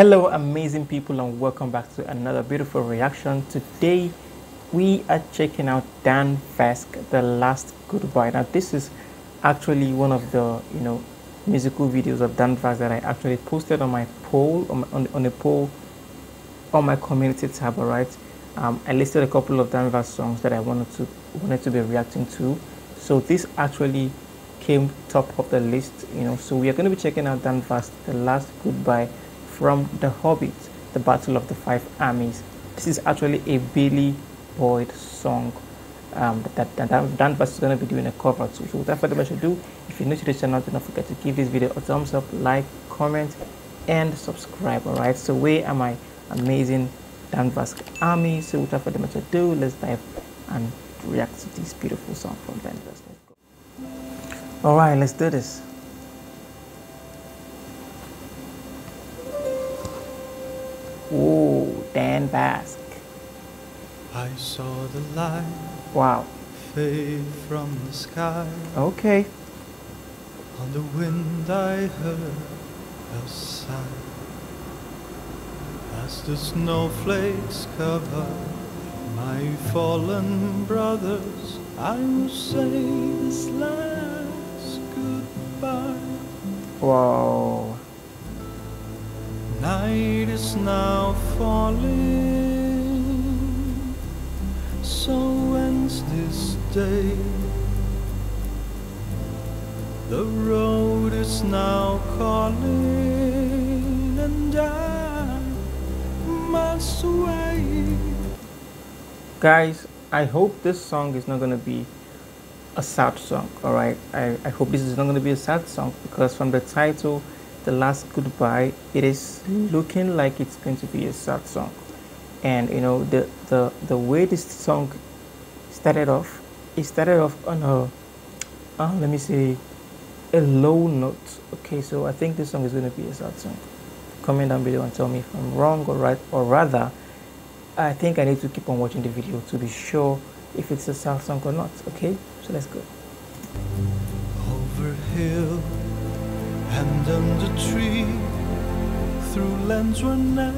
Hello, amazing people, and welcome back to another beautiful reaction. Today, we are checking out Dan Vasc, The Last Goodbye. Now, this is actually one of the you know musical videos of Dan Vasc that I actually posted on my poll on, on, on poll on my community tab. Alright, um, I listed a couple of Dan Vasc songs that I wanted to wanted to be reacting to. So this actually came top of the list. You know, so we are going to be checking out Dan Vasc, The Last Goodbye from The Hobbit, The Battle of the Five Armies. This is actually a Billy Boyd song um, that, that, that Dan Vasc is going to be doing a cover to. So without further ado, if you're new to the channel, do not forget to give this video a thumbs up, like, comment, and subscribe. Alright, so where are my amazing Dan Vasc army? So without further ado, let's dive and react to this beautiful song from Dan Vasc. Alright, let's do this. Ooh, Dan Vasc. I saw the light Wow. fade from the sky. Okay. On the wind I heard a sigh. As the snowflakes cover my fallen brothers, I will say this last goodbye. Wow. Night is now falling, so ends this day. The road is now calling, and I must wait. Guys, I hope this song is not going to be a sad song, alright? I, I hope this is not going to be a sad song because from the title, The Last Goodbye, it is looking like it's going to be a sad song. And you know, the, the, the way this song started off, it started off on a, uh, let me say, a low note. Okay, so I think this song is going to be a sad song. Comment down below and tell me if I'm wrong or right, or rather, I think I need to keep on watching the video to be sure if it's a sad song or not. Okay, so let's go. Over and under tree, through lands where never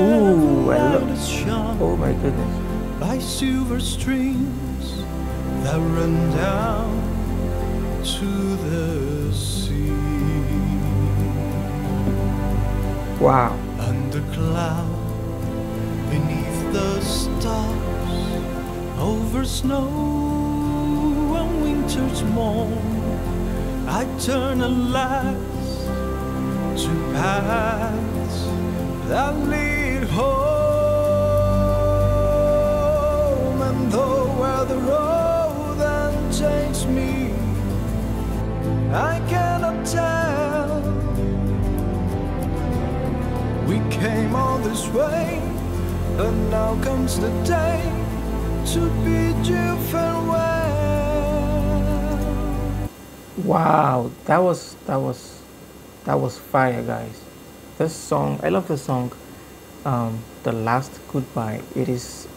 Ooh, I love- light has shone. Oh my goodness. by silver streams that run down to the sea. Wow. Under cloud, beneath the stars, over snow on winter's morn, I turn alas to paths that lead home, and though where the road then takes me, I cannot tell. We came all this way, and now comes the day to bid you farewell. Wow, that was that was that was fire, guys. This song, I love the song. Um, the last goodbye. It is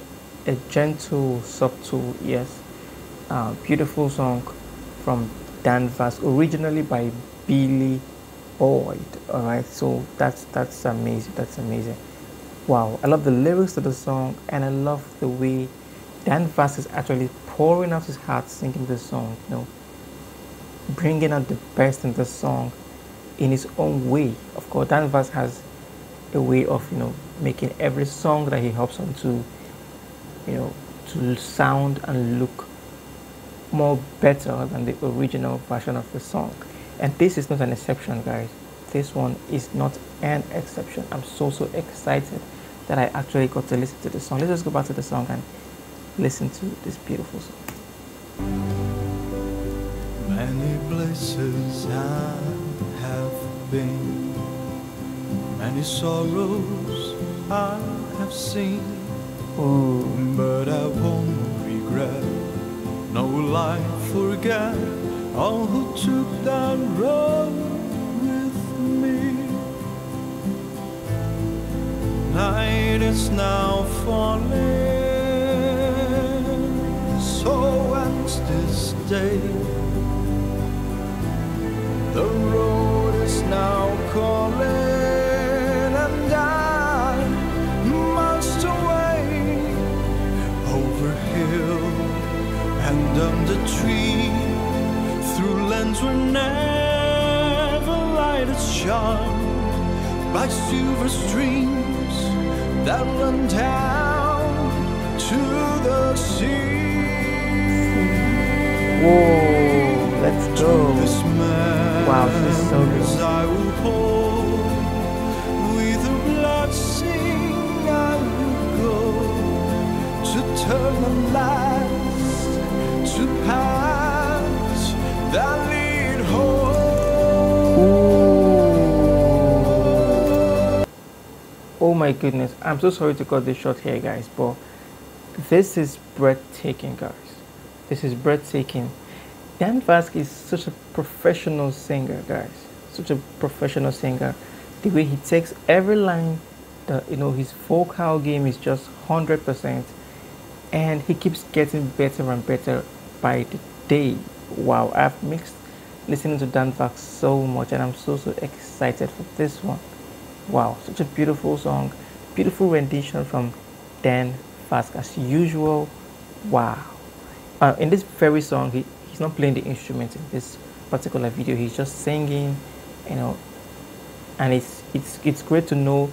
a gentle, subtle, yes, uh, beautiful song from Dan Vasc, originally by Billy Boyd. All right, so that's that's amazing. That's amazing. Wow, I love the lyrics to the song, and I love the way Dan Vasc is actually pouring out his heart singing this song. You know, bringing out the best in the song in his own way. Of course, Dan Vasc has a way of you know making every song that he hops onto, you know, to sound and look more better than the original version of the song. And this is not an exception, guys. This one is not an exception. I'm so so excited that I actually got to listen to the song. Let's just go back to the song and listen to this beautiful song. Many places I have been, many sorrows I have seen, Ooh. but I won't regret. nor will I forget all who took that road with me. Night is now falling, so ends this day. never light is shone by silver streams that run down to the sea. Whoa, let's go. Wow, this is so good. turn the last to pass that Oh my goodness, I'm so sorry to cut this short here, guys, but this is breathtaking, guys. This is breathtaking. Dan Vasquez is such a professional singer, guys. Such a professional singer. The way he takes every line, the you know his vocal game is just hundred percent, and he keeps getting better and better by the day. Wow, I've mixed listening to Dan Vasquez so much, and I'm so so excited for this one. Wow, such a beautiful song, beautiful rendition from Dan Vasquez as usual. Wow. Uh, in this very song, he, he's not playing the instrument in this particular video. He's just singing, you know, and it's it's it's great to know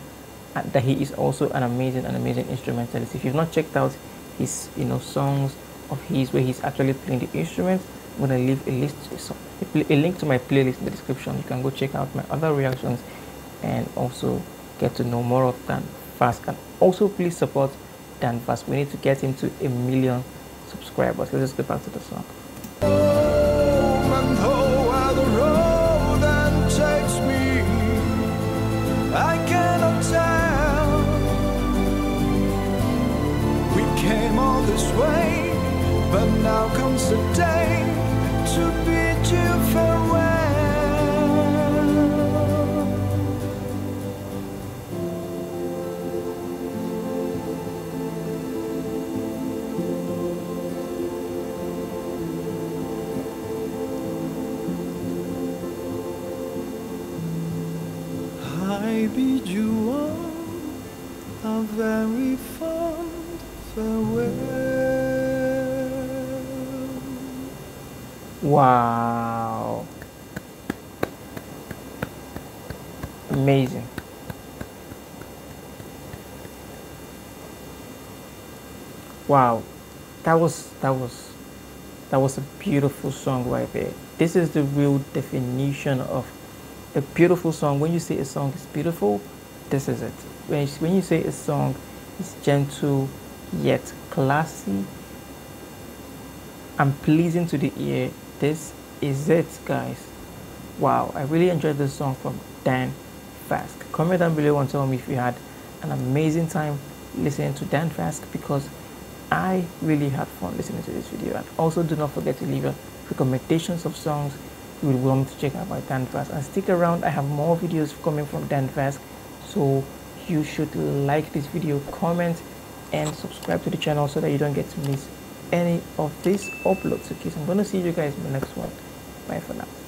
uh, that he is also an amazing an amazing instrumentalist. If you've not checked out his you know songs of his where he's actually playing the instrument, I'm gonna leave a list a link to my playlist in the description. You can go check out my other reactions and also get to know more of Dan Vasc. And also please support Dan Vasc. We need to get him to a million subscribers. Let's just get back to the song. Oh, way, but now comes the day to bid you farewell. You all a very fond farewell. Wow. Amazing. Wow. That was that was that was a beautiful song right there. This is the real definition of a beautiful song. When you say a song is beautiful, this is it. When you, when you say a song is gentle yet classy and pleasing to the ear, this is it, guys. Wow, I really enjoyed this song from Dan Vasc. Comment down below and tell me if you had an amazing time listening to Dan Vasc because I really had fun listening to this video. And also do not forget to leave your recommendations of songs you would want to check out by Dan And stick around, I have more videos coming from Dan Vasc. So you should like this video, comment, and subscribe to the channel so that you don't get to miss any of these uploads. Okay, so I'm gonna see you guys in the next one. Bye for now.